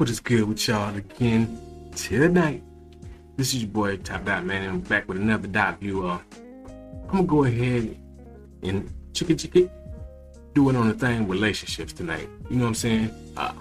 What is good with y'all again tonight? This is your boy Top Dott Man, and I'm back with another Dott View. Uh, I'm gonna go ahead and chicken chicken doing on the thing relationships tonight. You know what I'm saying? Uh,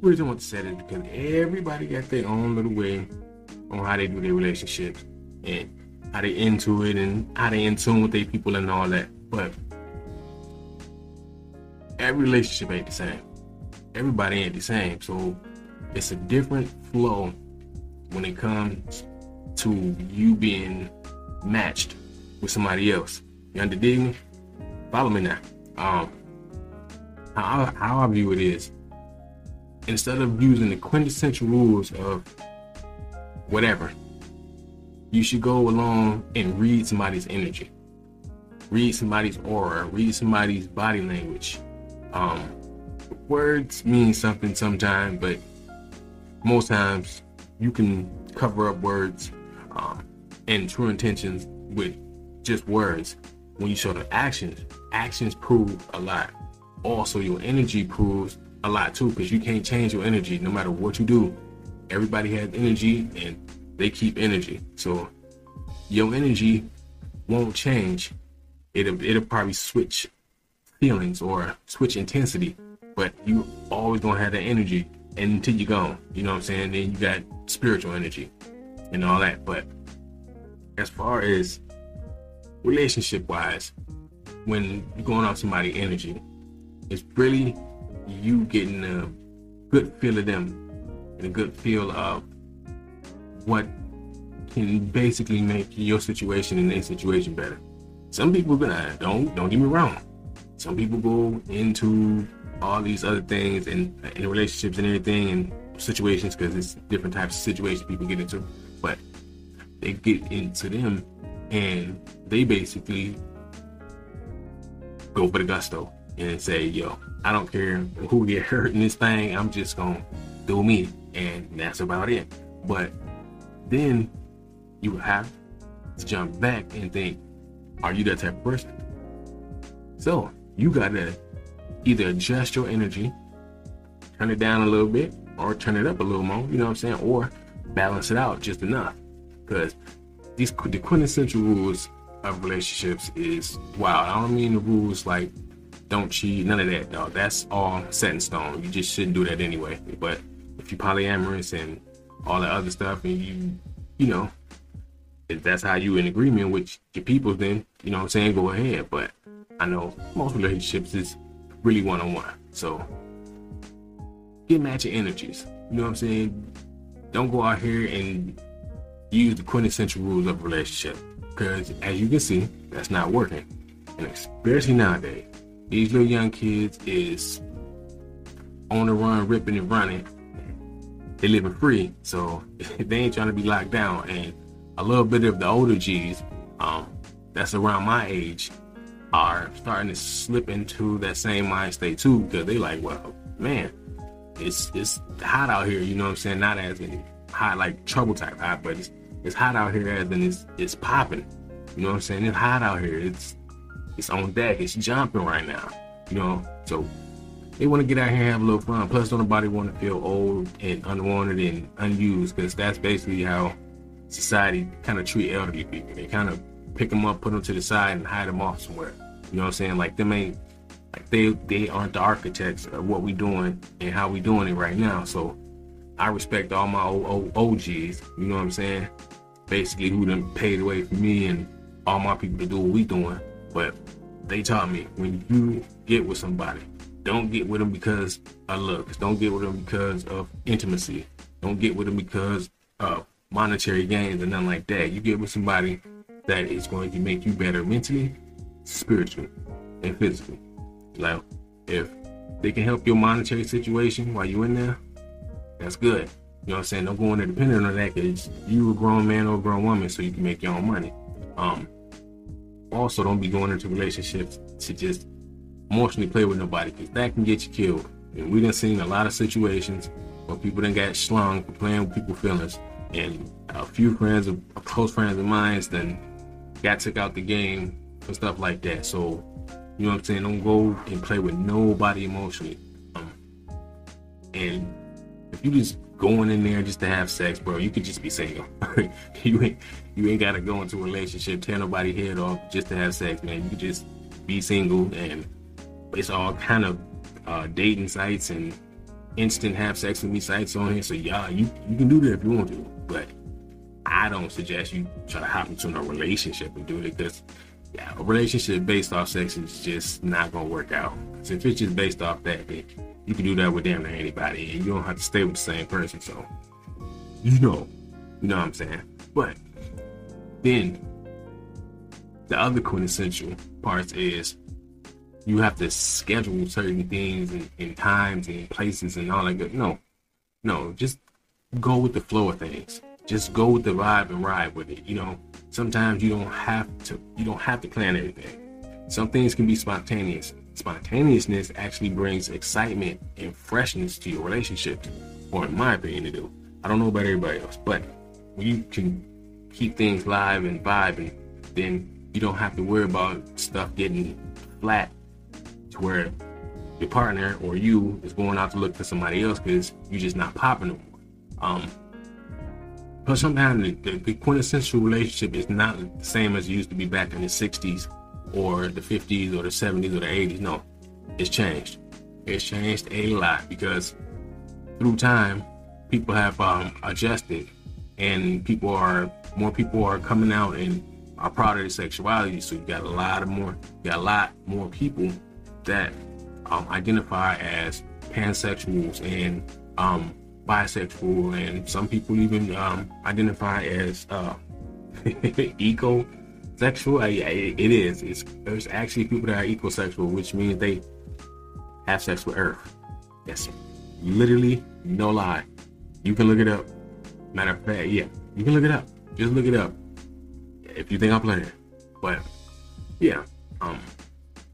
reason I want to say this because everybody got their own little way on how they do their relationships and how they into it and how they in tune with their people and all that. But every relationship ain't the same. Everybody ain't the same. So it's a different flow when it comes to you being matched with somebody else. You understand me? Follow me now. Um, how, how I view it is, instead of using the quintessential rules of whatever, you should go along and read somebody's energy, read somebody's aura, read somebody's body language. Um, words mean something sometimes, but most times you can cover up words um, and true intentions with just words. When you show the actions, actions prove a lot. Also, your energy proves a lot too, because you can't change your energy no matter what you do. Everybody has energy and they keep energy. So your energy won't change. It'll it'll probably switch feelings or switch intensity, but you always gonna have that energy until you're gone. You know what I'm saying? Then you got spiritual energy and all that. But as far as relationship wise, when you're going off somebody's energy, it's really you getting a good feel of them and a good feel of what can basically make your situation and their situation better. Some people don't don't get me wrong. Some people go into all these other things and in relationships and everything and situations because it's different types of situations people get into. But they get into them and they basically go for the gusto and say, yo, I don't care who get hurt in this thing, I'm just gonna do me. And that's about it. But then you have to jump back and think, are you that type of person? So you gotta either adjust your energy, turn it down a little bit, or turn it up a little more, you know what I'm saying? Or balance it out just enough. Because these the quintessential rules of relationships is wow. I don't mean the rules like don't cheat, none of that, dog. That's all set in stone. You just shouldn't do that anyway. But if you're polyamorous and all that other stuff, and you, you know, if that's how you in agreement with your people, then you know what I'm saying, go ahead. But I know most relationships is really one on one. So get matching energies. You know what I'm saying? Don't go out here and use the quintessential rules of relationship because as you can see, that's not working. And especially nowadays, these little young kids is on the run, ripping and running. They living free, so they ain't trying to be locked down. And a little bit of the older G's, um, that's around my age, are starting to slip into that same mind state too, because they like, well, man, it's it's hot out here. You know what I'm saying? Not as in hot like trouble type hot, but it's it's hot out here as in it's it's popping. You know what I'm saying? It's hot out here. It's it's on deck. It's jumping right now. You know, so they want to get out here and have a little fun. Plus, don't nobody want to feel old and unwanted and unused because that's basically how society kind of treat elderly people. They kind of pick them up, put them to the side, and hide them off somewhere. You know what I'm saying? Like them ain't like they they aren't the architects of what we doing and how we doing it right now. So I respect all my old, old OGs. You know what I'm saying? Basically, who done paid away for me and all my people to do what we doing. But they taught me when you get with somebody, don't get with them because of looks. Don't get with them because of intimacy. Don't get with them because of monetary gains and nothing like that. You get with somebody that is going to make you better mentally, spiritually, and physically. Like if they can help your monetary situation while you're in there, that's good. You know what I'm saying? Don't go in there dependent on that because you a grown man or a grown woman, so you can make your own money. Um, also, don't be going into relationships to just emotionally play with nobody because that can get you killed. And we done seen a lot of situations where people then got slung for playing with people's feelings. And a few friends of close friends of mine then got took out the game and stuff like that. So, you know what I'm saying? Don't go and play with nobody emotionally. Um, and if you just going in there just to have sex, bro, you could just be single. you ain't you ain't gotta go into a relationship, tear nobody head off just to have sex, man. You could just be single and it's all kind of uh, dating sites and instant have sex with me sites on here. So yeah, you you can do that if you want to, but I don't suggest you try to hop into a relationship and do it because yeah, a relationship based off sex is just not gonna work out. If it's just based off that, then you can do that with damn near anybody, and you don't have to stay with the same person. So, you know, you know what I'm saying. But then the other quintessential parts is you have to schedule certain things and, and times and places and all that good. No, no, just go with the flow of things. Just go with the vibe and ride with it. You know, sometimes you don't have to. You don't have to plan everything. Some things can be spontaneous spontaneousness actually brings excitement and freshness to your relationship, or in my opinion, to do. I don't know about everybody else, but when you can keep things live and vibing, then you don't have to worry about stuff getting flat to where your partner or you is going out to look for somebody else because you're just not popping no more. Um, but sometimes the, the, quintessential relationship is not the same as it used to be back in the 60s or the 50s or the 70s or the 80s. No, it's changed. It's changed a lot because through time, people have um, adjusted, and people are more people are coming out and are proud of their sexuality. So you got a lot of more, you got a lot more people that um, identify as pansexuals and um, bisexual, and some people even um, identify as uh, eco sexual. It is. It's there's actually people that are ecosexual, which means they have sex with Earth. Yes, literally, no lie. You can look it up. Matter of fact, yeah, you can look it up. Just look it up if you think I'm playing. But yeah, um,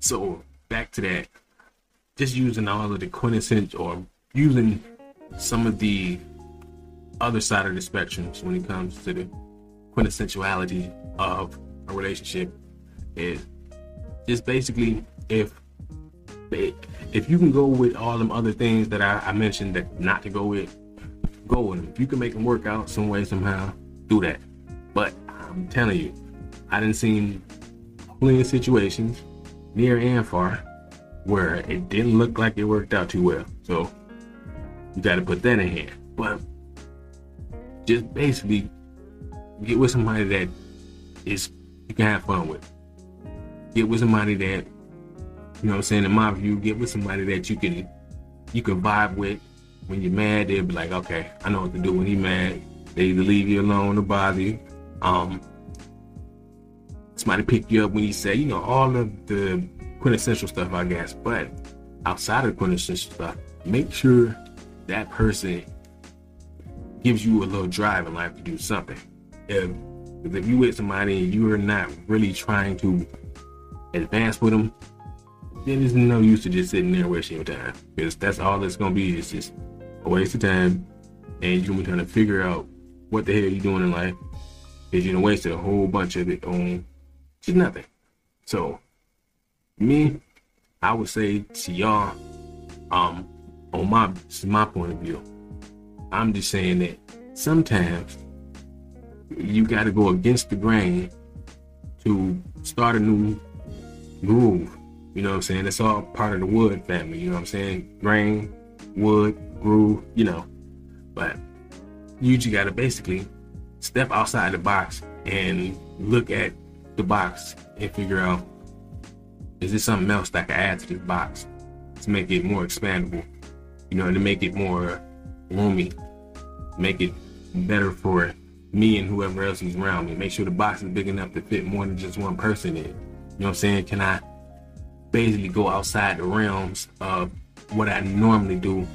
so back to that. Just using all of the quintessence or using some of the other side of the spectrum when it comes to the quintessentiality of a relationship is just basically if if you can go with all them other things that I, I mentioned that not to go with, go with them. If you can make them work out some way somehow, do that. But I'm telling you, I didn't see plenty of situations near and far where it didn't look like it worked out too well. So you got to put that in here. But just basically get with somebody that is you can have fun with. Get with somebody that, you know I'm saying, in my view, get with somebody that you can you can vibe with. When you're mad, they'll be like, okay, I know what to do when he's mad. They either leave you alone or bother you. Um, somebody pick you up when you say, you know, all of the quintessential stuff, I guess. But outside of quintessential stuff, make sure that person gives you a little drive in life to do something. If if you with somebody and you are not really trying to advance with them, then there's no use to just sitting there wasting your time. Because that's all it's gonna be. is just a waste of time, and you're trying to figure out what the hell you're doing in life. Because you're gonna waste a whole bunch of it on just nothing. So, me, I would say to y'all, um, on my my point of view, I'm just saying that sometimes you got to go against the grain to start a new groove. You know what I'm saying? It's all part of the wood family. You know what I'm saying? Grain, wood, groove, you know. But you just got to basically step outside the box and look at the box and figure out is there something else that I can add to this box to make it more expandable, you know, to make it more roomy, make it better for me and whoever else is around me. Make sure the box is big enough to fit more than just one person in. You know what I'm saying? Can I basically go outside the realms of what I normally do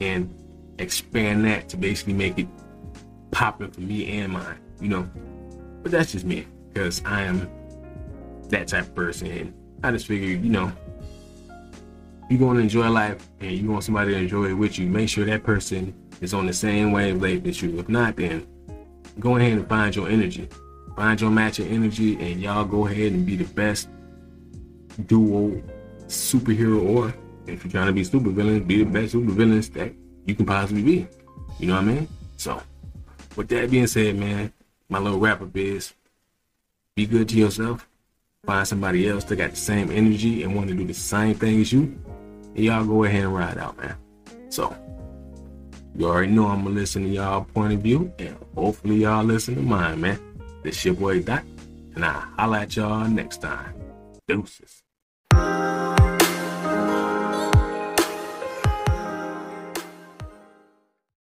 and expand that to basically make it popping for me and mine, you know? But that's just me because I am that type of person. And I just figured, you know, you're going to enjoy life and you want somebody to enjoy it with you, make sure that person is on the same wavelength as you. If not, then go ahead and find your energy. Find your matching energy, and y'all go ahead and be the best duo superhero, or if you're trying to be super villains, be the best super villains that you can possibly be. You know what I mean? So, with that being said, man, my little up is be good to yourself. Find somebody else that got the same energy and want to do the same thing as you. Y'all go ahead and ride out, man. So, you already know I'm gonna listen to y'all point of view, and hopefully y'all listen to mine, man. This your boy Dott, and I'll holla at y'all next time. Deuces.